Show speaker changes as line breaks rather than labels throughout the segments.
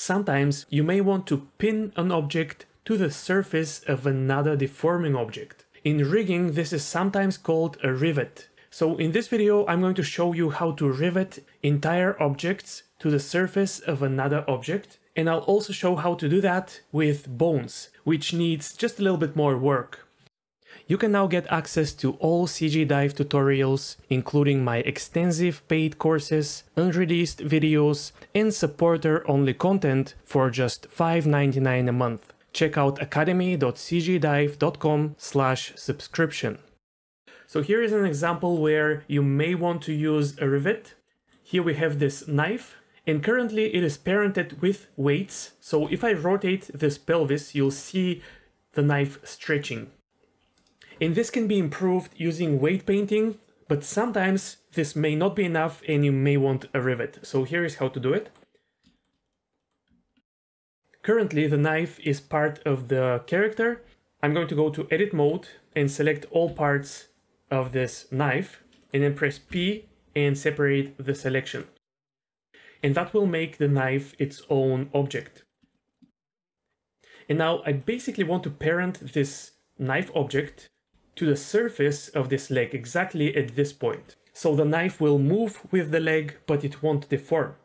Sometimes you may want to pin an object to the surface of another deforming object. In rigging, this is sometimes called a rivet. So in this video, I'm going to show you how to rivet entire objects to the surface of another object. And I'll also show how to do that with bones, which needs just a little bit more work. You can now get access to all CG Dive tutorials, including my extensive paid courses, unreleased videos, and supporter-only content for just $5.99 a month. Check out academy.cgdive.com slash subscription. So here is an example where you may want to use a rivet. Here we have this knife, and currently it is parented with weights. So if I rotate this pelvis, you'll see the knife stretching. And this can be improved using weight painting, but sometimes this may not be enough and you may want a rivet. So here is how to do it. Currently the knife is part of the character. I'm going to go to edit mode and select all parts of this knife and then press P and separate the selection. And that will make the knife its own object. And now I basically want to parent this knife object to the surface of this leg exactly at this point. So the knife will move with the leg, but it won't deform.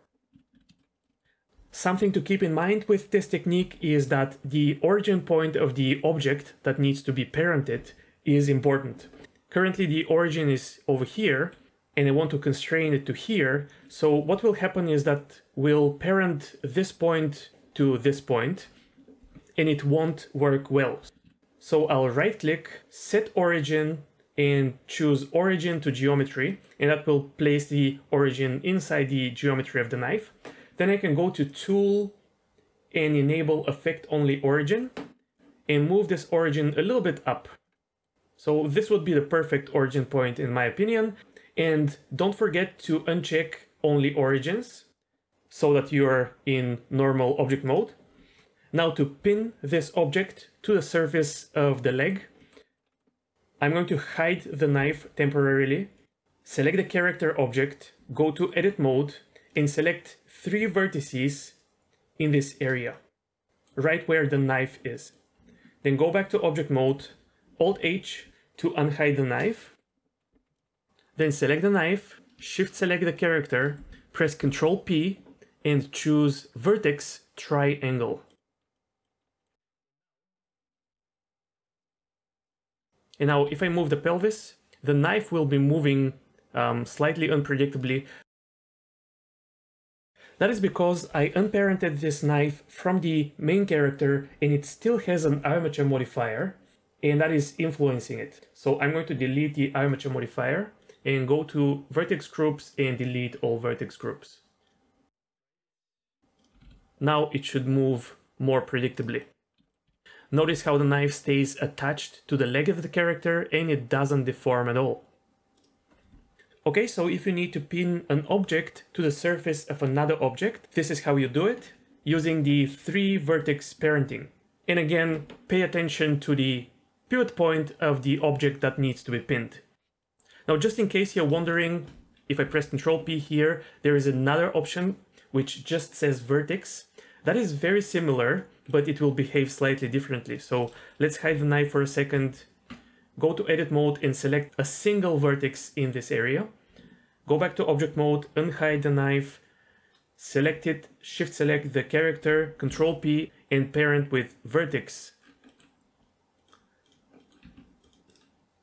Something to keep in mind with this technique is that the origin point of the object that needs to be parented is important. Currently the origin is over here, and I want to constrain it to here. So what will happen is that we'll parent this point to this point, and it won't work well. So I'll right click, set origin, and choose origin to geometry, and that will place the origin inside the geometry of the knife. Then I can go to tool and enable affect only origin and move this origin a little bit up. So this would be the perfect origin point in my opinion. And don't forget to uncheck only origins so that you're in normal object mode. Now to pin this object to the surface of the leg, I'm going to hide the knife temporarily, select the character object, go to edit mode, and select three vertices in this area, right where the knife is. Then go back to object mode, Alt H to unhide the knife, then select the knife, shift select the character, press Ctrl P, and choose vertex triangle. And now if I move the pelvis, the knife will be moving um, slightly unpredictably. That is because I unparented this knife from the main character and it still has an armature modifier and that is influencing it. So I'm going to delete the armature modifier and go to vertex groups and delete all vertex groups. Now it should move more predictably. Notice how the knife stays attached to the leg of the character and it doesn't deform at all. Okay, so if you need to pin an object to the surface of another object, this is how you do it, using the three vertex parenting. And again, pay attention to the pivot point of the object that needs to be pinned. Now, just in case you're wondering, if I press Ctrl P here, there is another option which just says vertex. That is very similar but it will behave slightly differently. So let's hide the knife for a second, go to edit mode and select a single vertex in this area. Go back to object mode, unhide the knife, select it, shift select the character, control P and parent with vertex.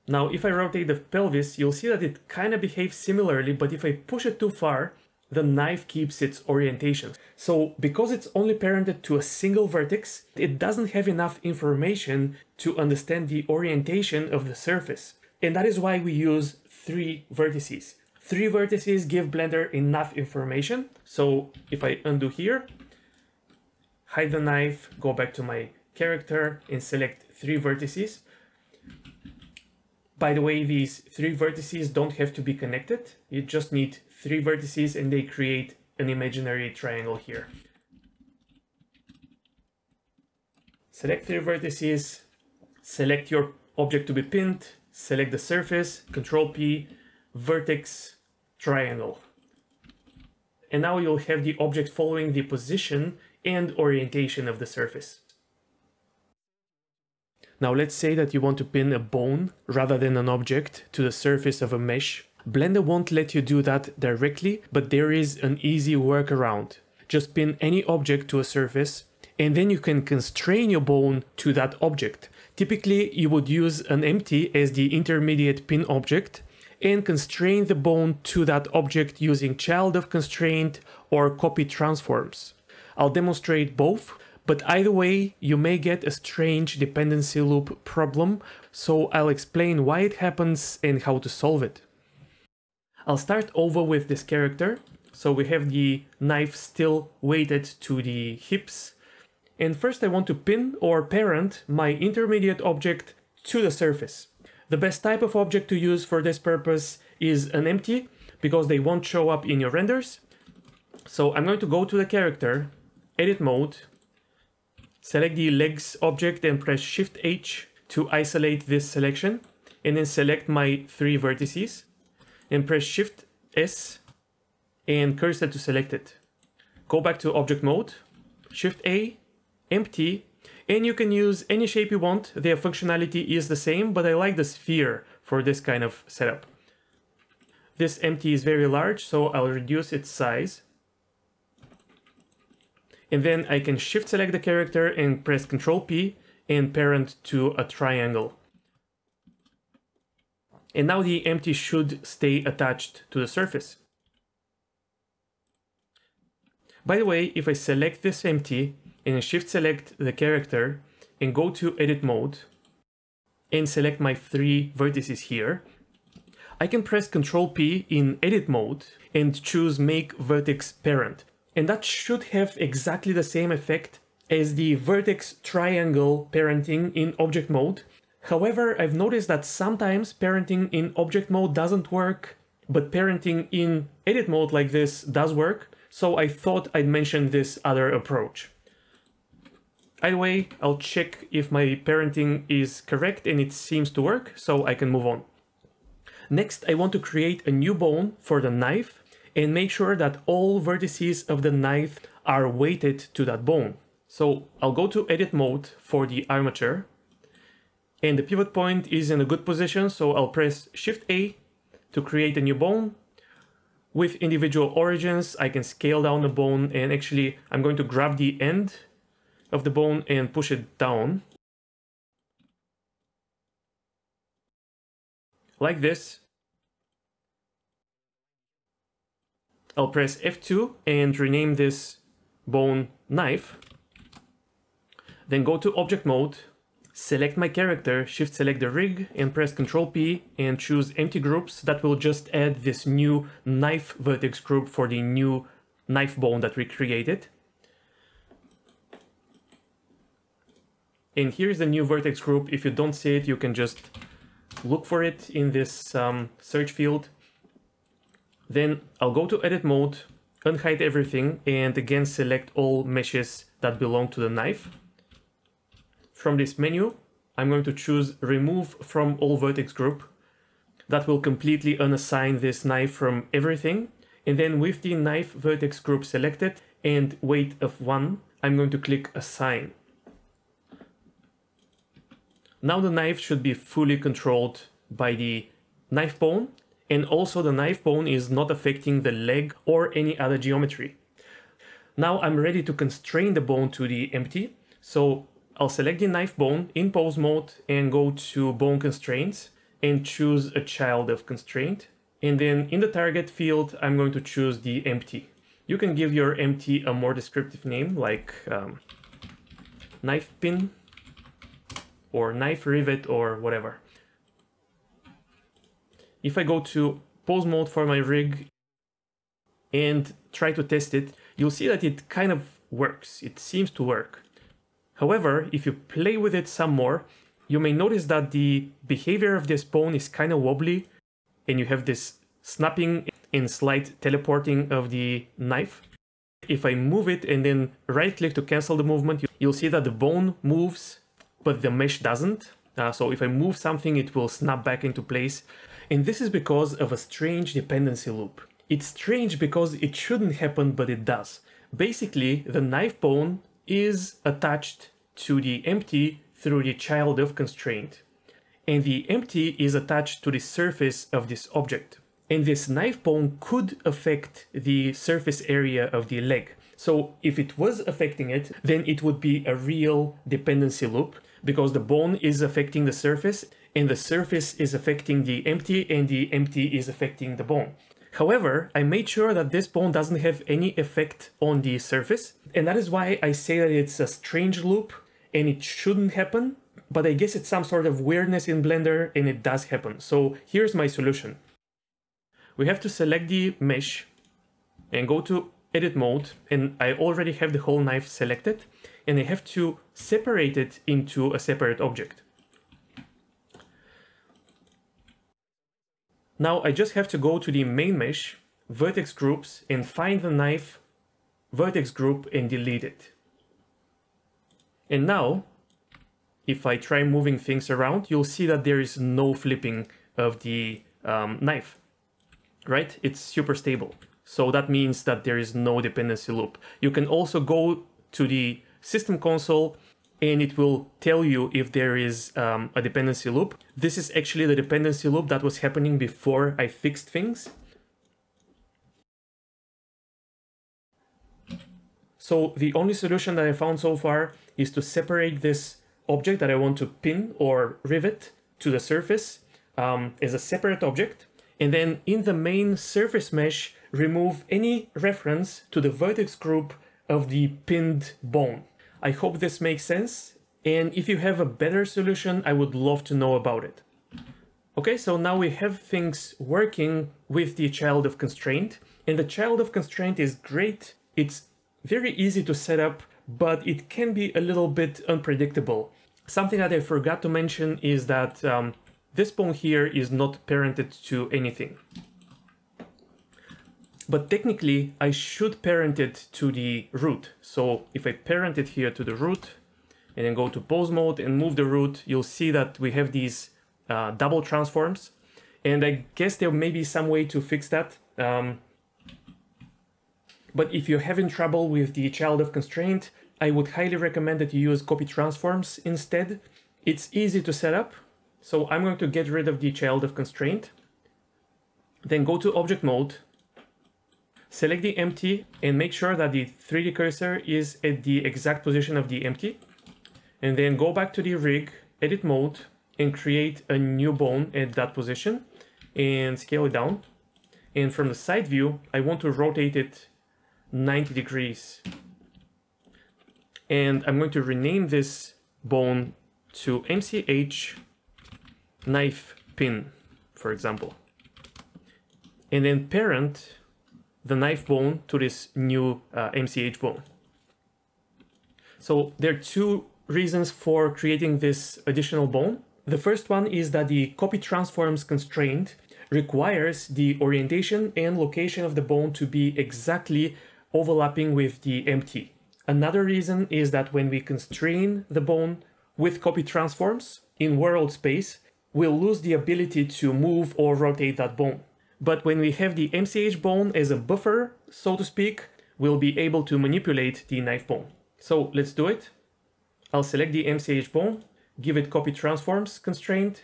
Now, if I rotate the pelvis, you'll see that it kind of behaves similarly, but if I push it too far, the knife keeps its orientation. So because it's only parented to a single vertex, it doesn't have enough information to understand the orientation of the surface. And that is why we use three vertices. Three vertices give Blender enough information. So if I undo here, hide the knife, go back to my character and select three vertices. By the way, these three vertices don't have to be connected. You just need three vertices and they create an imaginary triangle here. Select three vertices, select your object to be pinned, select the surface, Control P, vertex, triangle. And now you'll have the object following the position and orientation of the surface. Now let's say that you want to pin a bone rather than an object to the surface of a mesh. Blender won't let you do that directly, but there is an easy workaround. Just pin any object to a surface and then you can constrain your bone to that object. Typically, you would use an empty as the intermediate pin object and constrain the bone to that object using child of constraint or copy transforms. I'll demonstrate both, but either way, you may get a strange dependency loop problem, so I'll explain why it happens and how to solve it. I'll start over with this character. So we have the knife still weighted to the hips. And first I want to pin or parent my intermediate object to the surface. The best type of object to use for this purpose is an empty, because they won't show up in your renders. So I'm going to go to the character, edit mode, select the legs object and press Shift H to isolate this selection, and then select my three vertices, and press Shift S and cursor to selected. Go back to object mode, Shift A, empty, and you can use any shape you want. Their functionality is the same, but I like the sphere for this kind of setup. This empty is very large, so I'll reduce its size. And then I can shift select the character and press Ctrl P and parent to a triangle. And now the empty should stay attached to the surface. By the way, if I select this empty and shift select the character and go to edit mode and select my three vertices here, I can press Ctrl P in edit mode and choose make vertex parent. And that should have exactly the same effect as the vertex triangle parenting in object mode. However, I've noticed that sometimes parenting in object mode doesn't work, but parenting in edit mode like this does work, so I thought I'd mention this other approach. Either way, I'll check if my parenting is correct and it seems to work, so I can move on. Next, I want to create a new bone for the knife and make sure that all vertices of the knife are weighted to that bone. So I'll go to edit mode for the armature and the pivot point is in a good position, so I'll press Shift A to create a new bone. With individual origins, I can scale down the bone and actually I'm going to grab the end of the bone and push it down. Like this. I'll press F2 and rename this bone knife. Then go to object mode, select my character, shift select the rig and press Ctrl P and choose empty groups. That will just add this new knife vertex group for the new knife bone that we created. And here's the new vertex group. If you don't see it, you can just look for it in this um, search field. Then I'll go to edit mode, unhide everything, and again select all meshes that belong to the knife. From this menu, I'm going to choose remove from all vertex group. That will completely unassign this knife from everything. And then with the knife vertex group selected and weight of one, I'm going to click assign. Now the knife should be fully controlled by the knife bone and also the knife bone is not affecting the leg or any other geometry. Now I'm ready to constrain the bone to the empty. So I'll select the knife bone in pose mode and go to bone constraints and choose a child of constraint. And then in the target field, I'm going to choose the empty. You can give your empty a more descriptive name like um, knife pin or knife rivet or whatever. If I go to pose mode for my rig and try to test it, you'll see that it kind of works. It seems to work. However, if you play with it some more, you may notice that the behavior of this bone is kind of wobbly and you have this snapping and slight teleporting of the knife. If I move it and then right click to cancel the movement, you'll see that the bone moves but the mesh doesn't. Uh, so if I move something, it will snap back into place. And this is because of a strange dependency loop. It's strange because it shouldn't happen, but it does. Basically, the knife bone is attached to the empty through the child of constraint. And the empty is attached to the surface of this object. And this knife bone could affect the surface area of the leg. So if it was affecting it, then it would be a real dependency loop because the bone is affecting the surface and the surface is affecting the empty and the empty is affecting the bone. However, I made sure that this bone doesn't have any effect on the surface and that is why I say that it's a strange loop and it shouldn't happen, but I guess it's some sort of weirdness in Blender and it does happen. So here's my solution. We have to select the mesh and go to edit mode and I already have the whole knife selected and I have to separate it into a separate object. Now I just have to go to the main mesh, vertex groups, and find the knife vertex group and delete it. And now, if I try moving things around, you'll see that there is no flipping of the um, knife, right? It's super stable. So that means that there is no dependency loop. You can also go to the system console and it will tell you if there is um, a dependency loop. This is actually the dependency loop that was happening before I fixed things. So the only solution that I found so far is to separate this object that I want to pin or rivet to the surface um, as a separate object. And then in the main surface mesh, remove any reference to the vertex group of the pinned bone. I hope this makes sense. And if you have a better solution, I would love to know about it. Okay, so now we have things working with the child of constraint. And the child of constraint is great. It's very easy to set up, but it can be a little bit unpredictable. Something that I forgot to mention is that um, this bone here is not parented to anything. But technically, I should parent it to the root. So if I parent it here to the root, and then go to pose mode and move the root, you'll see that we have these uh, double transforms. And I guess there may be some way to fix that. Um, but if you're having trouble with the child of constraint, I would highly recommend that you use copy transforms instead. It's easy to set up. So I'm going to get rid of the child of constraint. Then go to object mode Select the empty and make sure that the 3D cursor is at the exact position of the empty. And then go back to the rig, edit mode, and create a new bone at that position and scale it down. And from the side view, I want to rotate it 90 degrees. And I'm going to rename this bone to MCH knife pin, for example. And then parent the knife bone to this new uh, MCH bone. So there are two reasons for creating this additional bone. The first one is that the copy transforms constraint requires the orientation and location of the bone to be exactly overlapping with the empty. Another reason is that when we constrain the bone with copy transforms in world space, we'll lose the ability to move or rotate that bone. But when we have the MCH bone as a buffer, so to speak, we'll be able to manipulate the knife bone. So let's do it. I'll select the MCH bone, give it copy transforms constraint,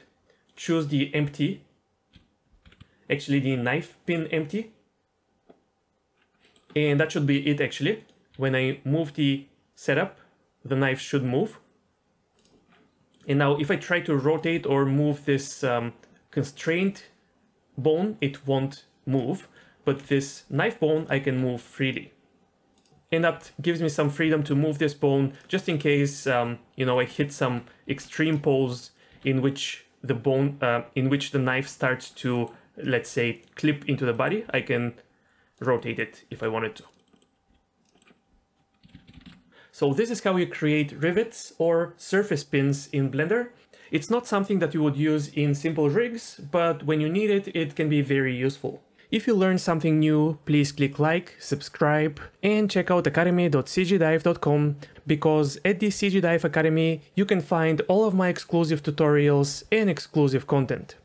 choose the empty, actually the knife pin empty. And that should be it actually. When I move the setup, the knife should move. And now if I try to rotate or move this um, constraint bone, it won't move, but this knife bone, I can move freely. And that gives me some freedom to move this bone just in case, um, you know, I hit some extreme pose in which the bone, uh, in which the knife starts to, let's say, clip into the body. I can rotate it if I wanted to. So this is how you create rivets or surface pins in Blender. It's not something that you would use in simple rigs, but when you need it, it can be very useful. If you learned something new, please click like, subscribe, and check out academy.cgdive.com because at the CG Dive Academy you can find all of my exclusive tutorials and exclusive content.